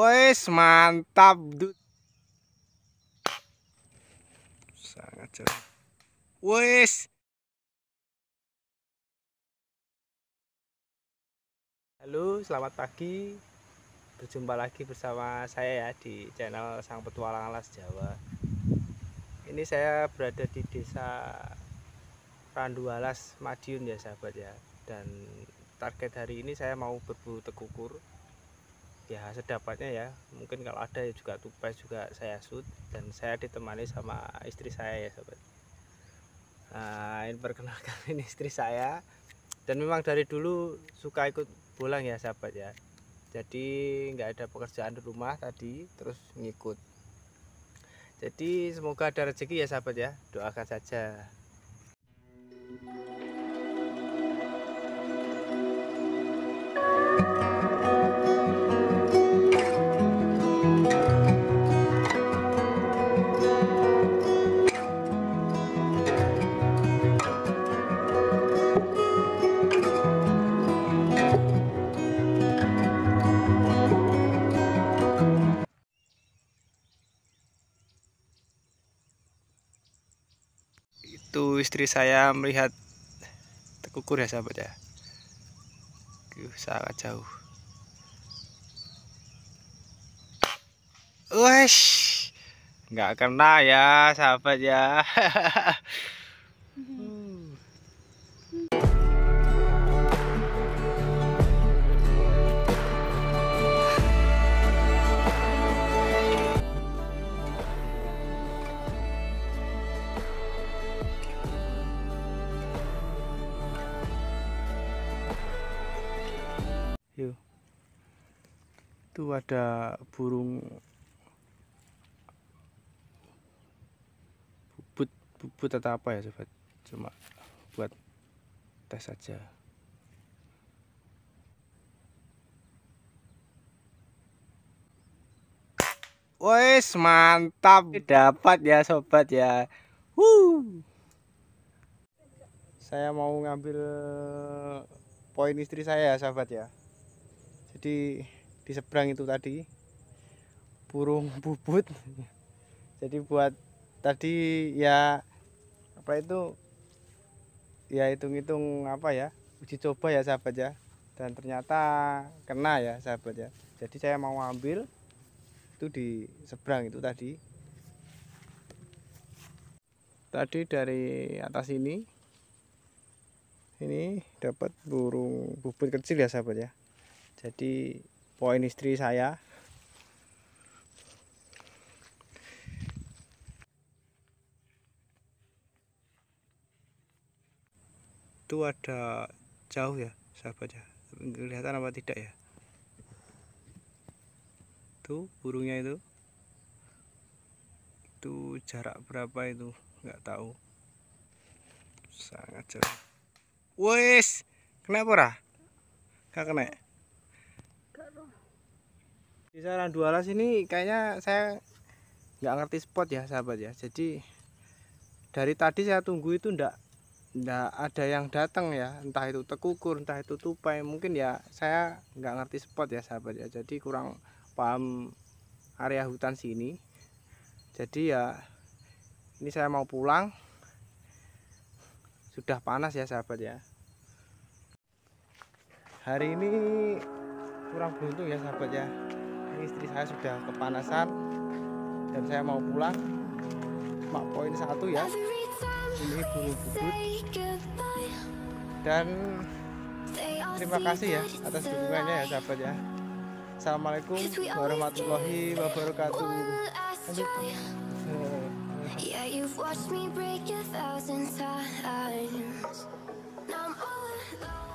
Wes mantap, Dut. Sangat jauh. Wes. Halo, selamat pagi. Berjumpa lagi bersama saya ya di channel Sang Petualang Alas Jawa. Ini saya berada di desa Randu Alas Madiun ya sahabat ya. Dan target hari ini saya mau berburu tekukur ya sedapatnya ya. Mungkin kalau ada ya juga tupai juga saya shoot dan saya ditemani sama istri saya ya sahabat nah ini perkenalkan ini istri saya. Dan memang dari dulu suka ikut pulang ya sahabat ya. Jadi nggak ada pekerjaan di rumah tadi terus ngikut. Jadi semoga ada rezeki ya sahabat ya. Doakan saja itu istri saya melihat tekukur ya sahabat ya sangat jauh Wesh, nggak kena ya sahabat ya. Itu ada burung bubut bubut atau apa ya sobat cuma buat tes saja Wes mantap dapat ya sobat ya. Wuh. Saya mau ngambil poin istri saya ya sahabat ya. Jadi di seberang itu tadi. Burung bubut. Jadi buat tadi ya apa itu ya hitung-hitung apa ya uji coba ya sahabat ya. Dan ternyata kena ya sahabat ya. Jadi saya mau ambil itu di seberang itu tadi. Tadi dari atas ini ini dapat burung bubut kecil ya sahabat ya. Jadi poin istri saya. Itu ada jauh ya sahabat ya? Kelihatan apa tidak ya? Tuh burungnya itu. Itu jarak berapa itu? Nggak tahu. Sangat jauh. Wes kena apa ora gak kena di saran dua alas ini kayaknya saya nggak ngerti spot ya sahabat ya. Jadi dari tadi saya tunggu itu ndak ndak ada yang datang ya. Entah itu tekukur entah itu tupai. Mungkin ya saya nggak ngerti spot ya sahabat ya. Jadi kurang paham area hutan sini. Jadi ya ini saya mau pulang. Sudah panas ya sahabat ya. Hari ini kurang beruntung ya sahabat ya istri saya sudah kepanasan dan saya mau pulang cuma poin satu ya ini burung bubut dan terima kasih ya atas dukungannya ya sahabat ya Assalamualaikum warahmatullahi wabarakatuh. Yeah, you've watched me break a thousand times. Now I'm all alone.